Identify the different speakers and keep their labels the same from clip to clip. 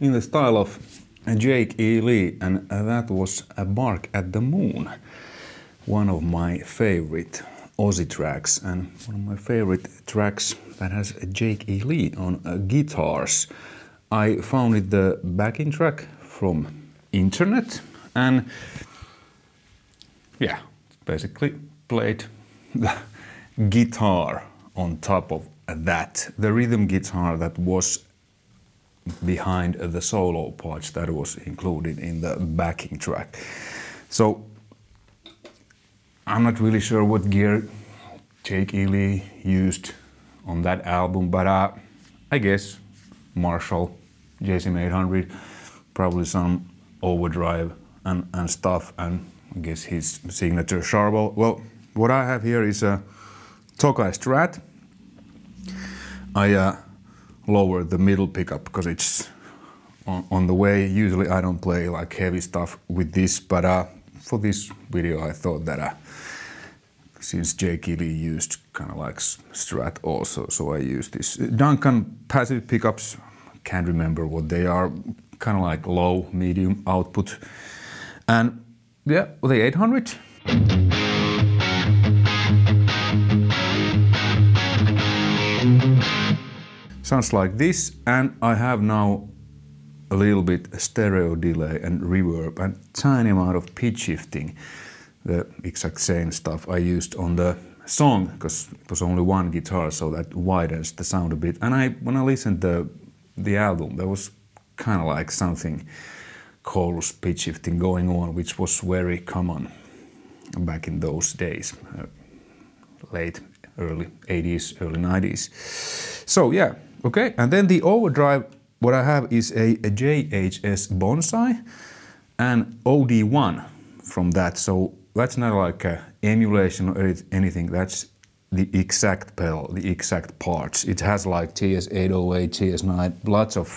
Speaker 1: in the style of Jake E. Lee, and that was a Bark at the Moon, one of my favorite Ozzy tracks, and one of my favorite tracks that has Jake E. Lee on uh, guitars. I found it the backing track from internet, and yeah, basically played the guitar on top of that, the rhythm guitar that was behind the solo parts that was included in the backing track. So I'm not really sure what gear Jake Ely used on that album, but uh, I guess Marshall JCM 800, probably some overdrive and, and stuff, and I guess his signature Charvel. Well, what I have here is a Tokai Strat. I uh, lowered the middle pickup because it's on, on, the way. Usually I don't play like heavy stuff with this, but uh, for this video I thought that uh, since Lee used kind of like Strat also, so I used this. Duncan passive pickups, can't remember what they are, kind of like low, medium output. And yeah, the 800. Sounds like this, and I have now a little bit stereo delay and reverb and tiny amount of pitch shifting. The exact same stuff I used on the song because it was only one guitar, so that widens the sound a bit. And I, when I listened to the album, there was kind of like something chorus pitch shifting going on, which was very common back in those days, uh, late early 80s, early 90s. So yeah, okay. And then the overdrive, what I have is a, a JHS Bonsai and OD1 from that. So that's not like a emulation or anything. That's the exact pedal, the exact parts. It has like TS808, TS9, lots of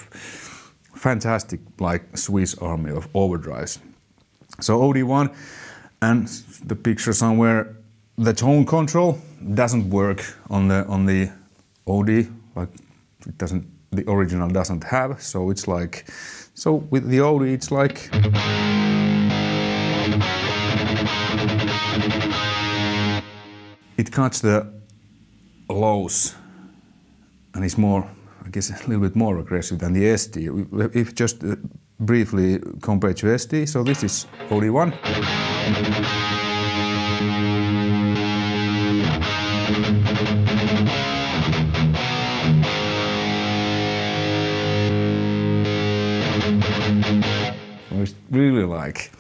Speaker 1: fantastic like Swiss army of overdrives. So OD1 and the picture somewhere, the tone control doesn't work on the on the OD, like it doesn't the original doesn't have. So it's like so with the OD it's like it cuts the lows and it's more, I guess, a little bit more aggressive than the SD. If just uh, briefly compared to SD, so this is OD1. Really like,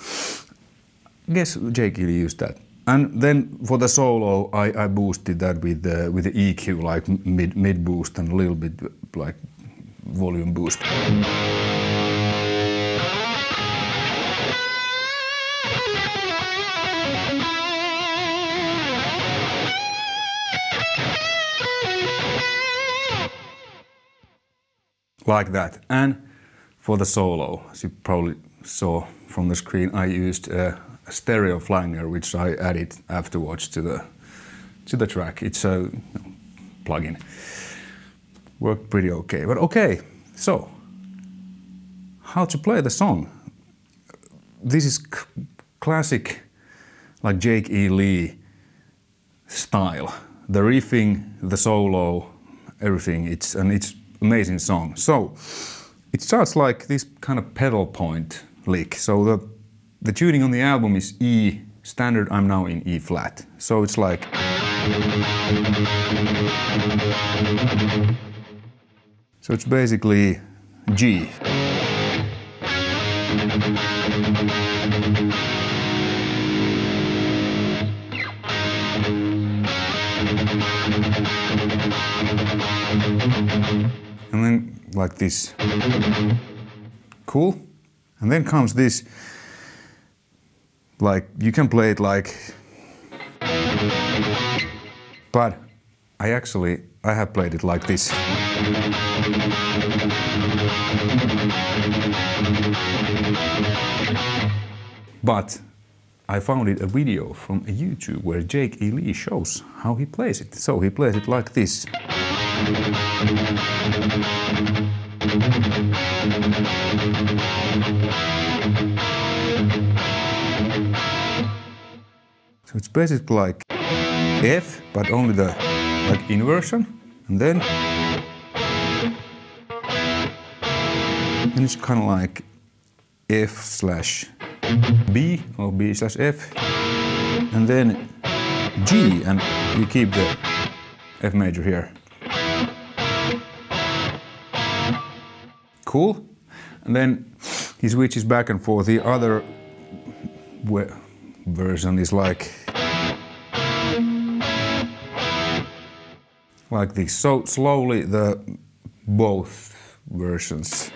Speaker 1: I guess Jake Ely used that. And then for the solo, I, I boosted that with the, with the EQ, like mid, mid boost and a little bit like volume boost. Like that. And for the solo, you probably saw from the screen, I used a stereo flanger, which I added afterwards to the to the track. It's a plugin. Worked pretty okay. But okay, so how to play the song? This is classic, like Jake E. Lee style. The riffing, the solo, everything. It's and it's amazing song. So it starts like this kind of pedal point lick. So the the tuning on the album is E standard, I'm now in E flat. So it's like. So it's basically G. And then like this. Cool? And then comes this like you can play it like but I actually I have played it like this but I found it a video from a YouTube where Jake E. Lee shows how he plays it. So he plays it like this. So it's basically like F, but only the like inversion, and then and it's kind of like F slash B or B slash F, and then G, and you keep the F major here. Cool. And then he switches back and forth. The other version is like like this. So slowly the both versions.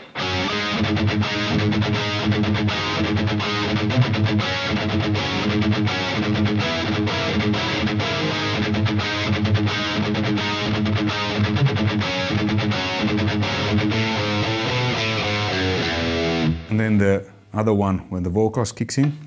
Speaker 1: Other one when the vocals kicks in.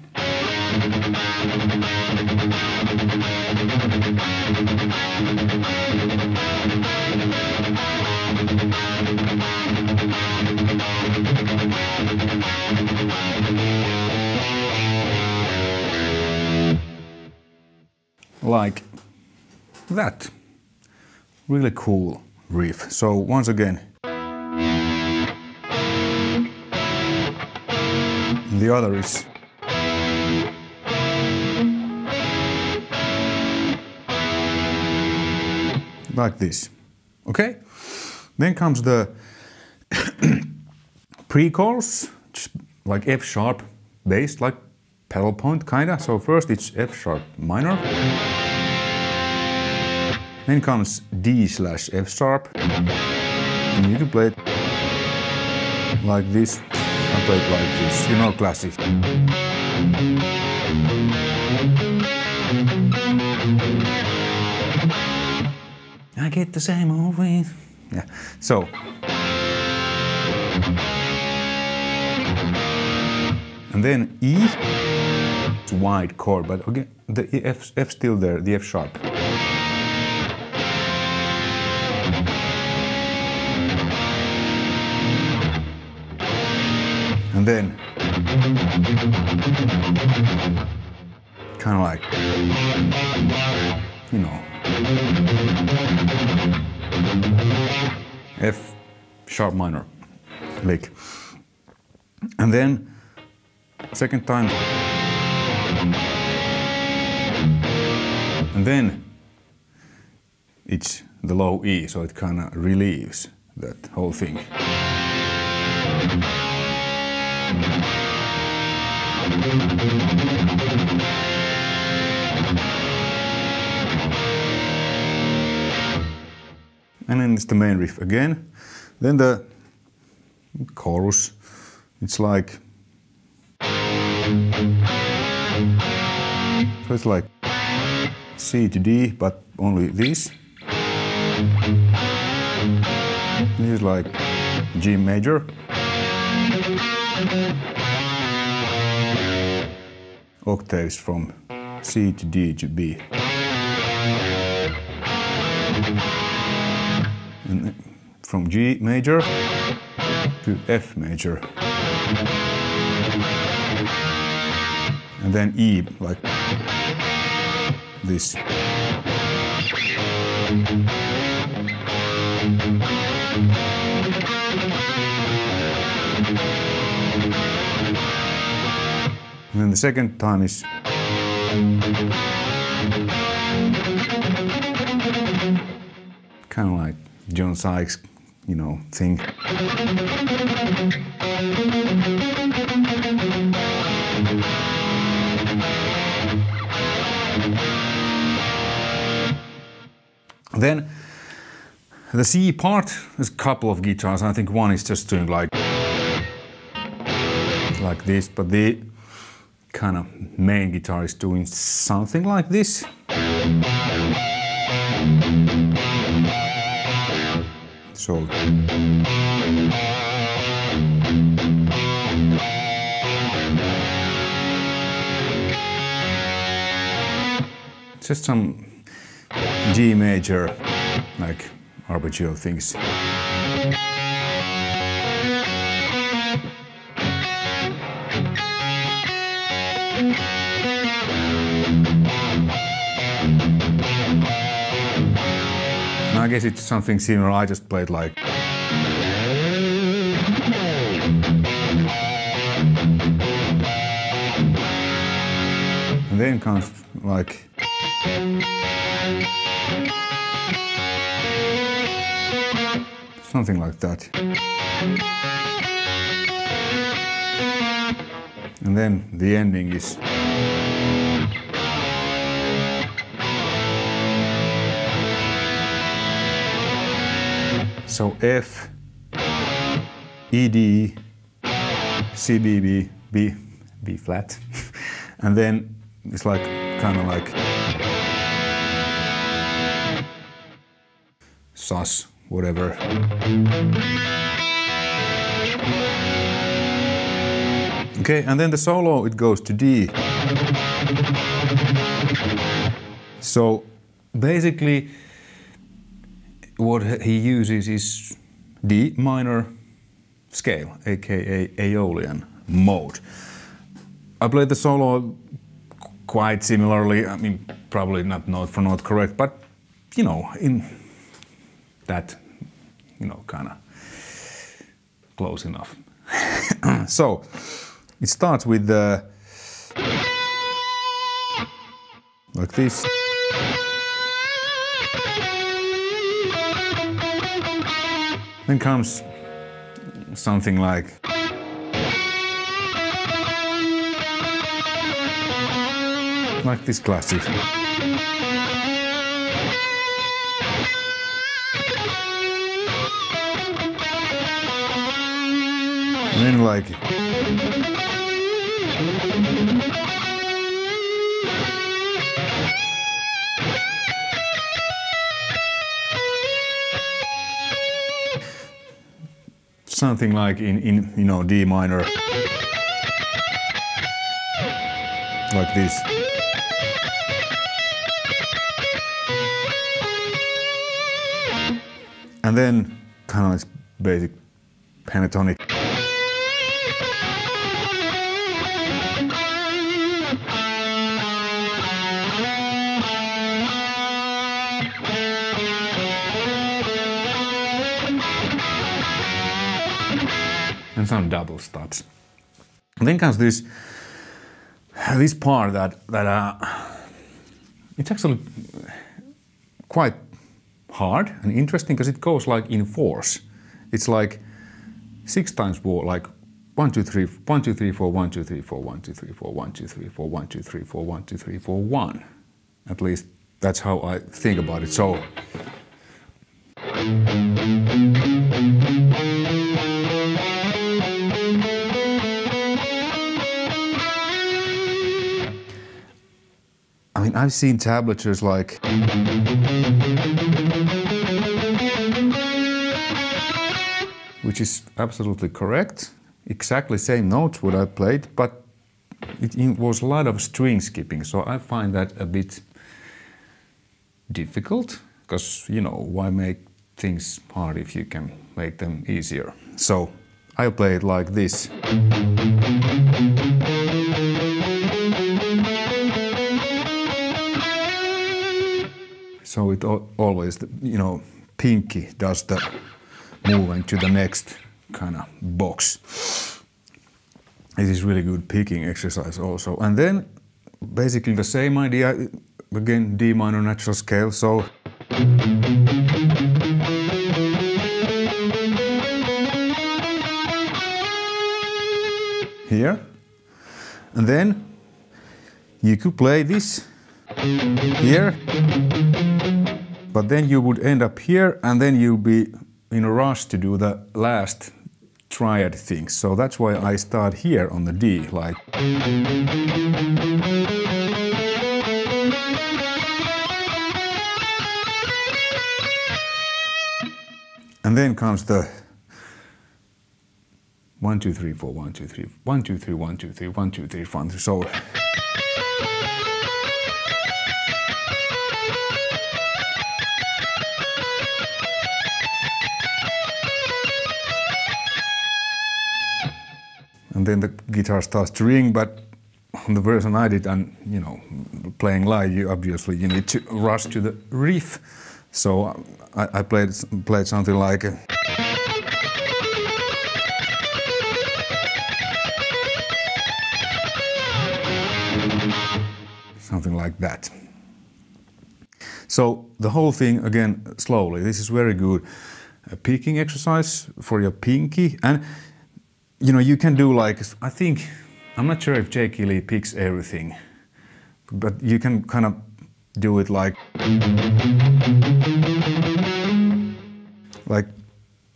Speaker 1: Like that. Really cool riff. So once again, the other is like this. Okay? Then comes the pre-chorus, like F sharp based, like pedal point kinda. So first it's F sharp minor. Then comes D slash F sharp. And you can play it like this. Play it like this, you know, classic. I get the same old. Yeah. So. And then E, it's wide chord, but okay, the F, F still there, the F sharp. Then, kind of like, you know, F sharp minor lick. And then second time. And then it's the low E, so it kind of relieves that whole thing. And then it's the main riff again. Then the chorus, it's like so it's like C to D, but only this. This is like G major. Octaves from C to D to B. from G major to F major. And then E, like this. And then the second time is kind of like John Sykes, you know, thing. Then the C part, there's a couple of guitars. I think one is just doing like like this, but the kind of main guitar is doing something like this. So just some G major like arpeggio things. I guess it's something similar. I just played like. And then comes like. Something like that. And then the ending is. So F, E D, C B B B B flat, and then it's like kind of like sus whatever. Okay, and then the solo it goes to D. So basically, what he uses is D minor scale, aka Aeolian mode. I played the solo quite similarly. I mean, probably not note for note correct, but you know, in that, you know, kind of close enough. so it starts with the like this. Then comes something like like this classic. And then like something like in, in you know D minor. Like this. And then kind of this basic pentatonic double. Then comes this this part that that uh, it's actually quite hard and interesting because it goes like in fours. It's like six times four, like one, two, three, one, two, three, four, one, two, three, four, one, two, three, four, one, two, three, four, one, two, three, four, one, two, three, four, one. At least that's how I think about it. So I've seen tablatures like which is absolutely correct. Exactly same notes what I played, but it was a lot of string skipping, so I find that a bit difficult because you know why make things hard if you can make them easier. So I play it like this. So it always, you know, pinky does the moving to the next kind of box. It is really good picking exercise also. And then basically the same idea, again D minor natural scale. So here, and then you could play this here, but then you would end up here, and then you'll be in a rush to do the last triad thing. So that's why I start here on the D, like. And then comes the one, two, three, four, one, two, three, one, two, three, one, two, three, one, two, three, one, three. So then the guitar starts to ring, but on the version I did, and you know, playing live, you obviously you need to rush to the riff. So I, I played played something like. uh, Something like that. So the whole thing again slowly. This is very good a picking exercise for your pinky, and you know you can do like I think I'm not sure if Jake Lee picks everything, but you can kind of do it like like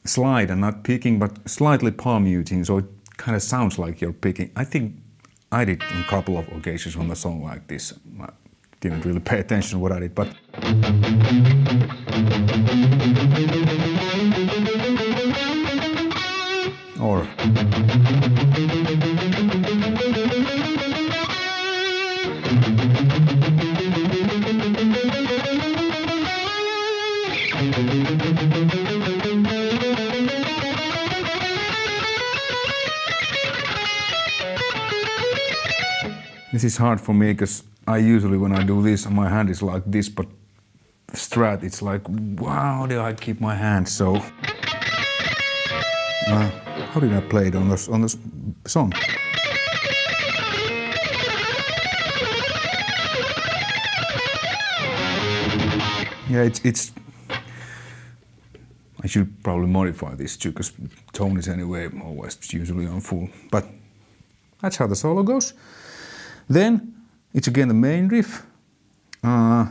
Speaker 1: slide and not picking, but slightly palm muting, so it kind of sounds like you're picking. I think I did a couple of occasions on the song like this. I didn't really pay attention what I did, but or This is hard for me because I usually when I do this my hand is like this but Strat it's like wow do I keep my hand so? Uh, how did I play it on this on this song? Yeah, it's it's. I should probably modify this too, because tone is anyway always usually on full. But that's how the solo goes. Then it's again the main riff, uh,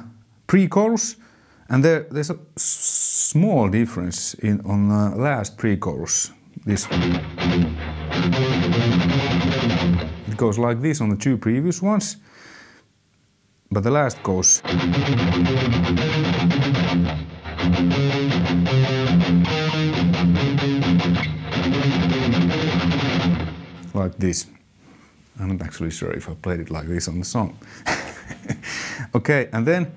Speaker 1: pre-chorus, and there, there's a small difference in on the last pre-chorus. This it goes like this on the two previous ones, but the last goes. Like this. I'm not actually sure if I played it like this on the song. okay, and then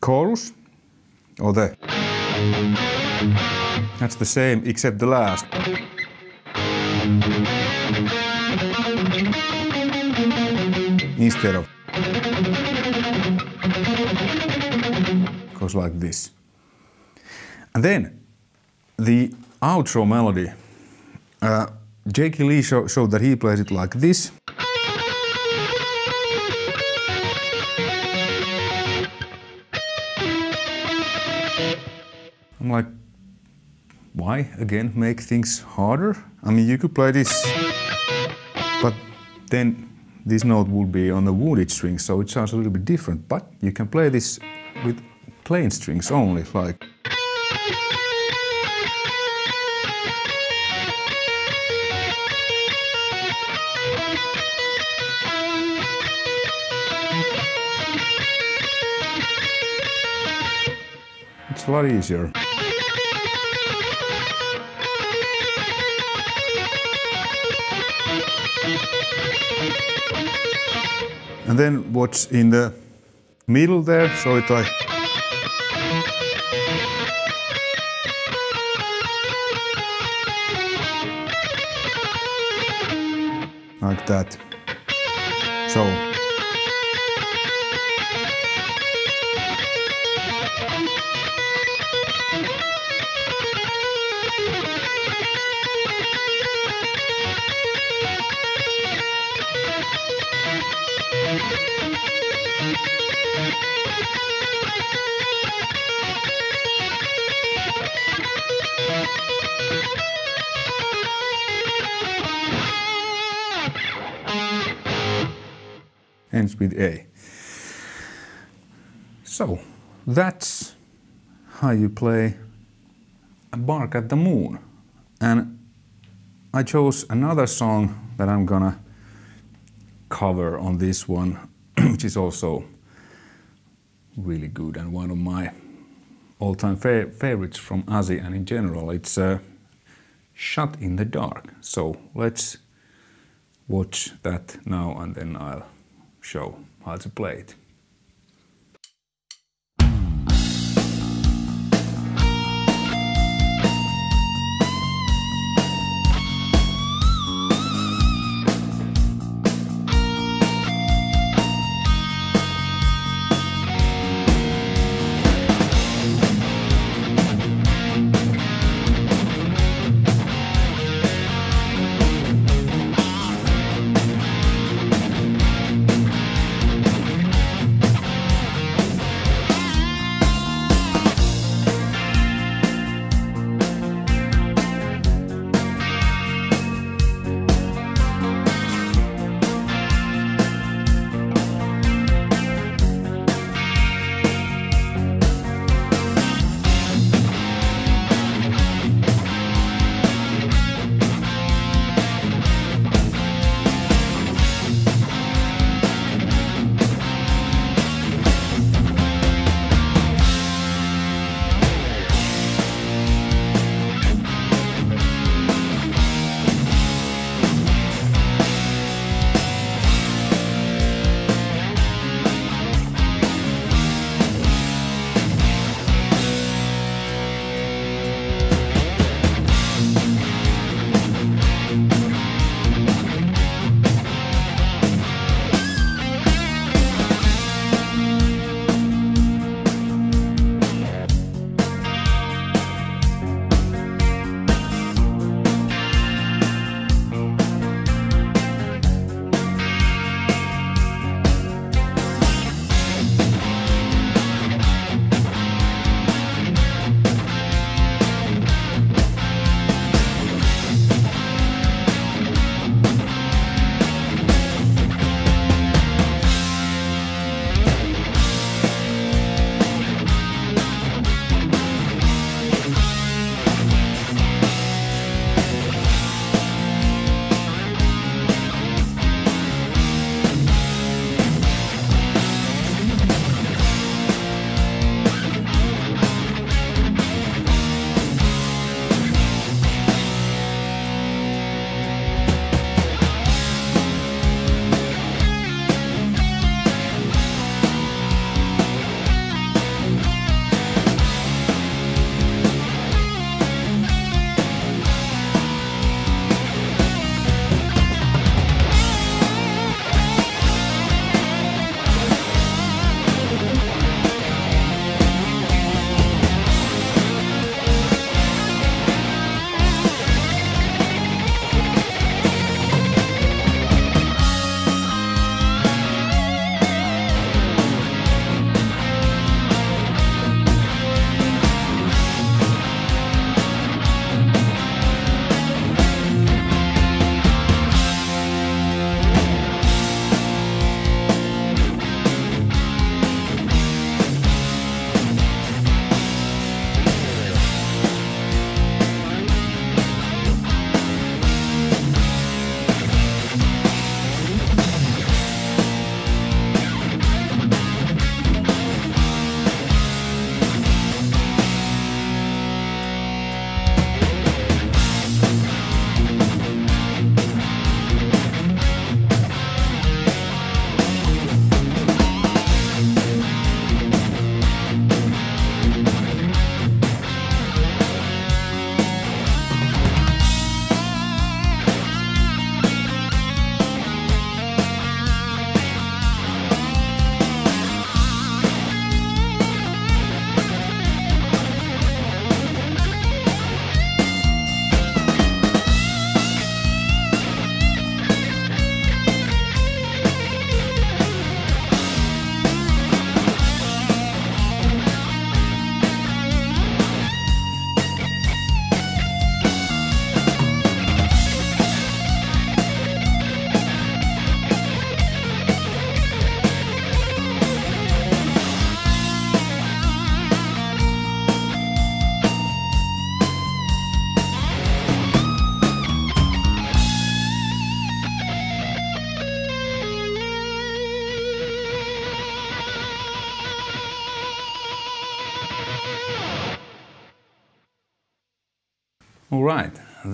Speaker 1: chorus or the that's the same except the last. Instead of goes like this. And then the outro melody. Uh, Lee show, showed that he plays it like this. I'm like, why again make things harder? I mean, you could play this, but then this note would be on the wounded string, so it sounds a little bit different. But you can play this with plain strings only, like. It's a lot easier. And then what's in the middle there, so it like like that. So ends with A. So that's how you play a Bark at the Moon. And I chose another song that I'm gonna cover on this one, which is also really good and one of my all-time fa favorites from Ozzy and in general. It's uh, Shot in the Dark. So let's watch that now and then I'll show how to play it.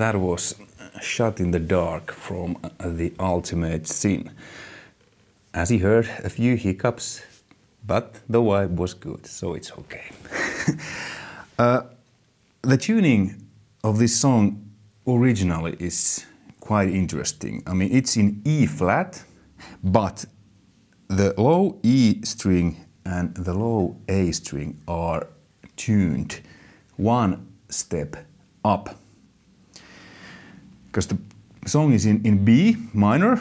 Speaker 1: That was Shot in the Dark from The Ultimate Sin. As you heard, a few hiccups, but the vibe was good, so it's okay. uh, the tuning of this song originally is quite interesting. I mean, it's in E flat, but the low E string and the low A string are tuned one step up. Because the song is in, in B minor.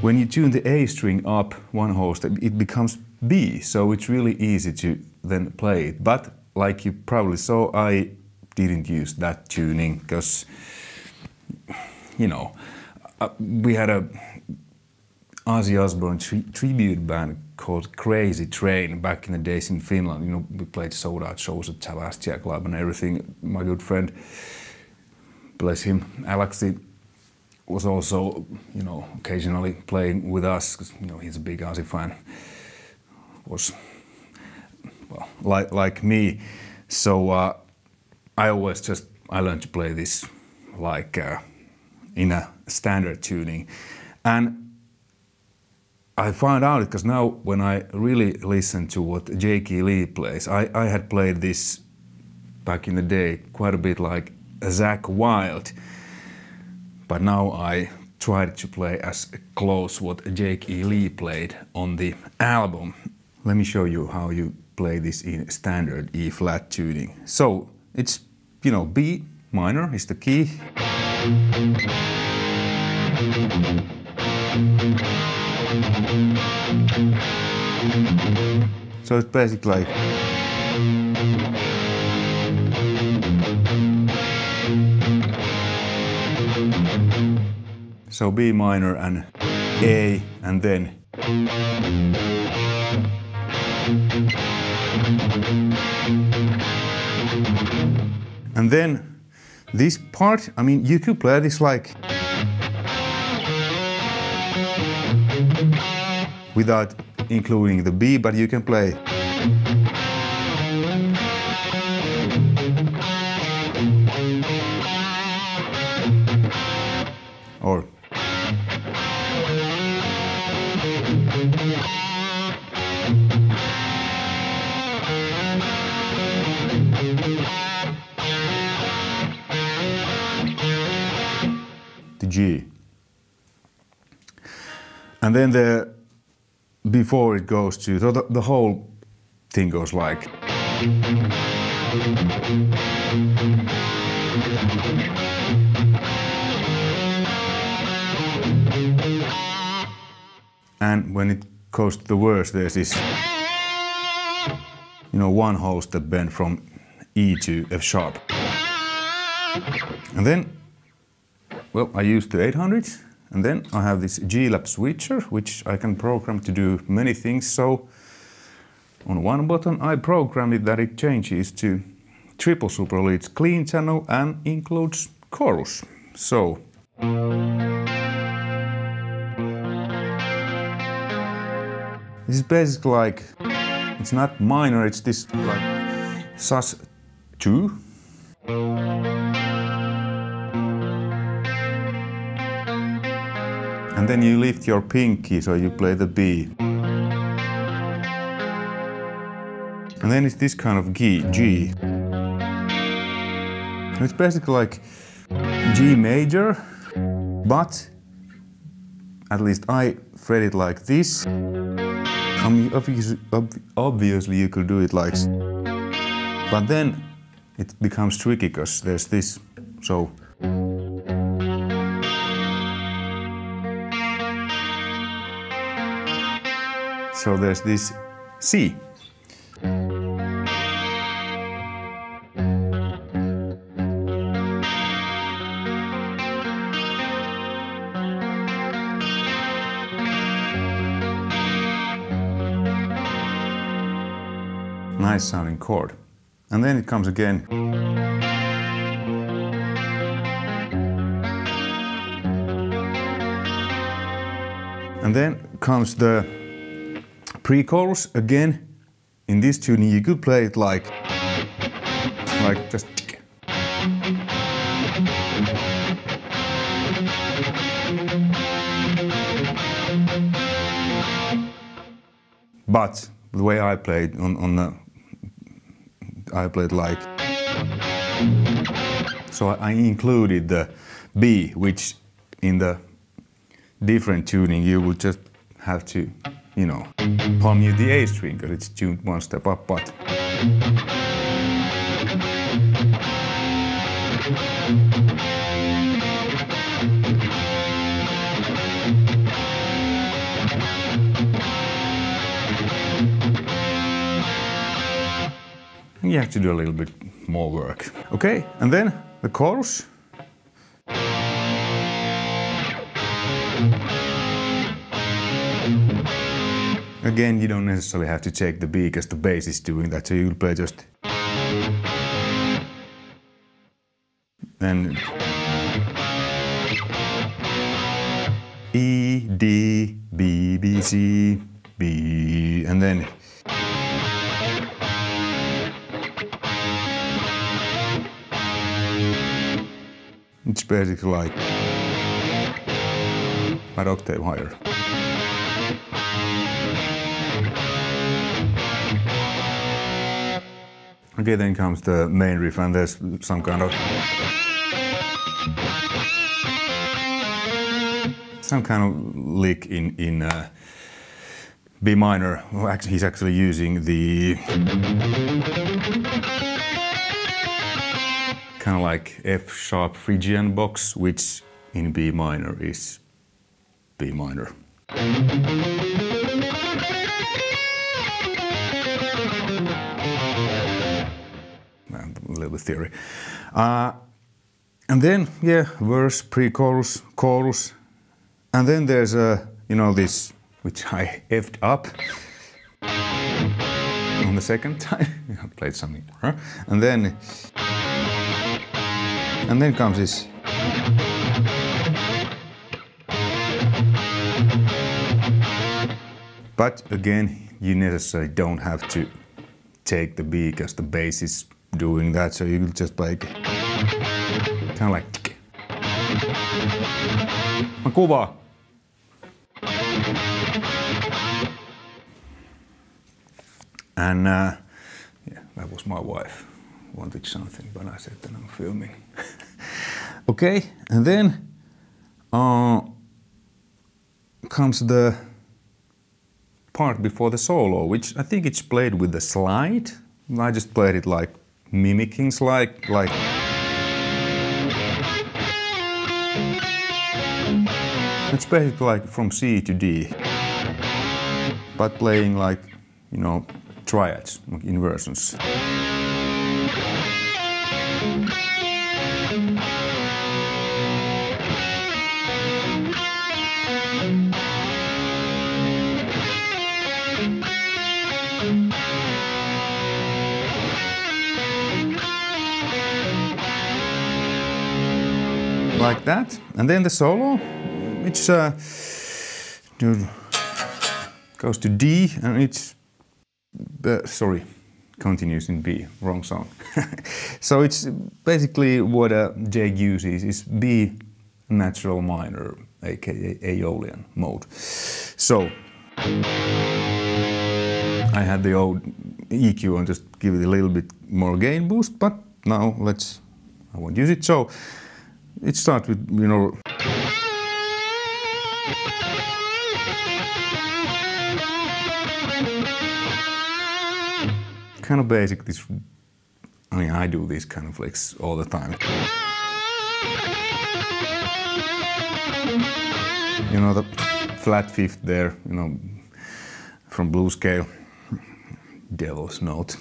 Speaker 1: When you tune the A string up one whole step, it becomes B, so it's really easy to then play it. But like you probably saw, I didn't use that tuning because, you know, uh, we had a Ozzy Osbourne tri tribute band called Crazy Train back in the days in Finland. You know, we played sold out shows at Tavastia Club and everything. My good friend, bless him, Alexi, was also, you know, occasionally playing with us because, you know, he's a big Ozzy fan. Was, well, like, like me. So uh, I always just, I learned to play this like uh, in a standard tuning. And I found out because now when I really listen to what E. Lee plays, I, I had played this back in the day quite a bit like Zakk Wylde, but now I tried to play as close what Jake E. Lee played on the album. Let me show you how you play this in standard E flat tuning. So it's, you know, B minor is the key. So it's basically like So B minor and A and then and then this part, I mean, you could play this like without including the B, but you can play. And then the before it goes to so the, the whole thing goes like. And when it goes to the verse there's this you know one whole step bend from E to F sharp. And then well I used the 800s and then I have this G-Lab switcher, which I can program to do many things. So on one button, I program it that it changes to triple super leads clean channel and includes chorus. So this is basically like, it's not minor, it's this like sus 2 And then you lift your pinky so you play the B. And then it's this kind of G. G. And it's basically like G major, but at least I fret it like this. I mean, obviously, obviously you could do it like, but then it becomes tricky because there's this, so So there's this C. Nice sounding chord. And then it comes again. And then comes the pre-chorus again. In this tuning you could play it like, like just But the way I played on, on the, I played like. So I included the B, which in the different tuning you would just have to you know, palm mute the A string because it's tuned one step up, but. You have to do a little bit more work. Okay, and then the chorus. Again, you don't necessarily have to take the B because the bass is doing that, so you'll play just. Then. E, D, B, B, C, B, and then. It's basically like an octave higher. Okay, then comes the main riff, and there's some kind of some kind of lick in in uh, B minor. Well, he's actually using the kind of like F sharp Phrygian box, which in B minor is B minor. Little theory. Uh, and then, yeah, verse, pre-chorus, chorus, and then there's a, you know, this which I effed up on the second time. I played something, huh? and then, and then comes this. But again, you necessarily don't have to take the B because the bass is doing that, so you just like kind of like. Mä kuvaa. And uh, yeah, that was my wife. Wanted something, but I said that I'm filming. okay, and then uh, comes the part before the solo, which I think it's played with the slide. I just played it like mimicking slide, like. It's basically like from C to D, but playing like, you know, triads, like inversions. Like that. And then the solo, which uh, goes to D and it's, uh, sorry, continues in B, wrong song. so it's basically what a Jake uses is B natural minor, aka Aeolian mode. So I had the old EQ and just give it a little bit more gain boost, but now let's, I won't use it. So it starts with, you know, kind of basic. This, I mean, I do these kind of licks all the time. You know, the flat fifth there, you know, from blues scale, devil's note.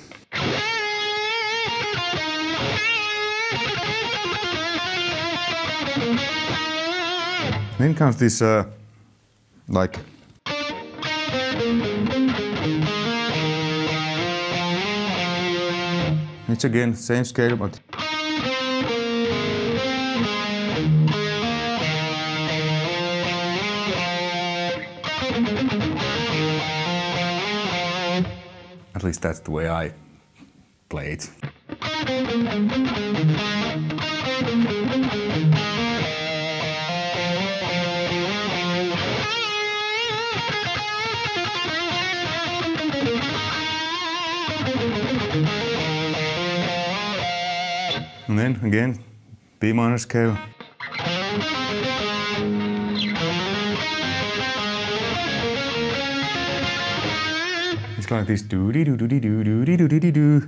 Speaker 1: Then comes this, uh, like, it's again same scale, but at least that's the way I play it. Then again, B minor scale. It's like this do dee do do dee do do dee do dee dee do.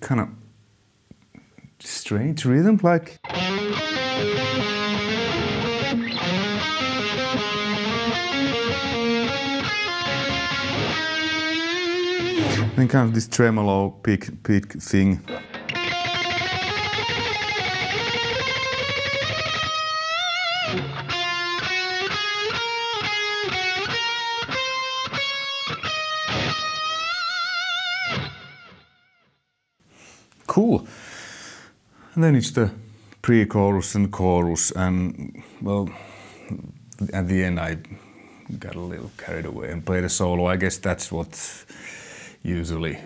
Speaker 1: Kind of strange rhythm, like. Then kind of this tremolo pick pick thing. Cool. And then it's the pre-chorus and chorus, and well, at the end I got a little carried away and played a solo. I guess that's what usually,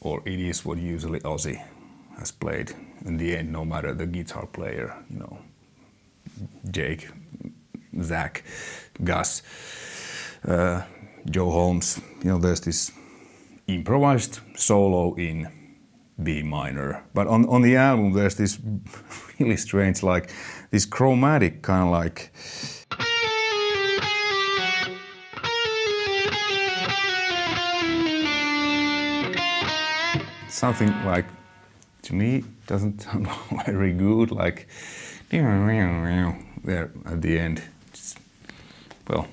Speaker 1: or it is what usually Ozzy has played in the end, no matter the guitar player, you know, Jake, Zakk, Gus, uh, Joe Holmes. You know, there's this improvised solo in B minor. But on, on the album, there's this really strange, like this chromatic kind of like. Something like, to me, doesn't sound very good, like there at the end. It's, well,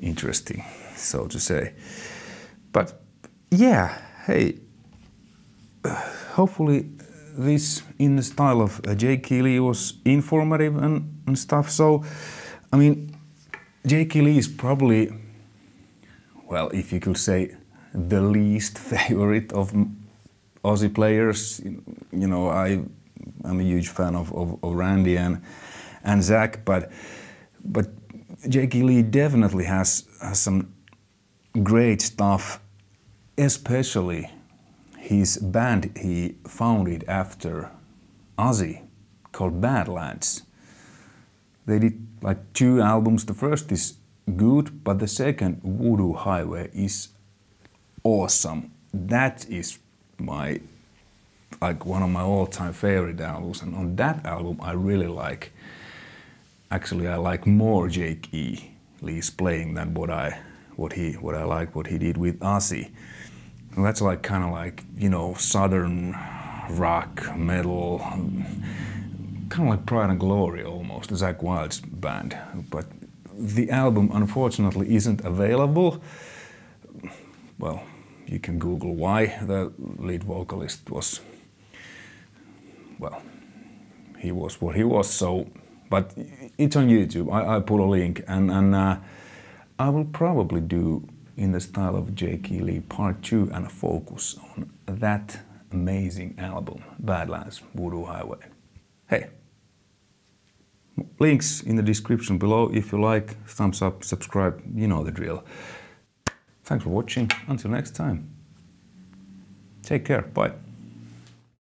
Speaker 1: interesting, so to say. But yeah, hey, hopefully this in the style of uh, Jake Keeley was informative and, and stuff. So, I mean, Jake Keeley is probably, well, if you could say, the least favorite of Ozzy players. You know, I I'm a huge fan of, of, of Randy and and Zakk, but but Jake Lee definitely has has some great stuff, especially his band he founded after Ozzy called Badlands. They did like two albums. The first is good, but the second, Voodoo Highway, is awesome. That is my like one of my all-time favorite albums, and on that album I really like. Actually, I like more Jake E. Lee's playing than what I what he what I like what he did with Ozzy. And that's like kind of like you know southern rock metal, kind of like Pride and Glory almost, Zakk Wylde's band. But the album unfortunately isn't available. Well, you can Google why the lead vocalist was well, he was what he was. So, but it's on YouTube. I, I put a link, and and uh, I will probably do in the style of Jake Lee Part Two and focus on that amazing album, Badlands, Voodoo Highway. Hey, links in the description below. If you like, thumbs up, subscribe. You know the drill. Thanks for watching. Until next time. Take care. Bye.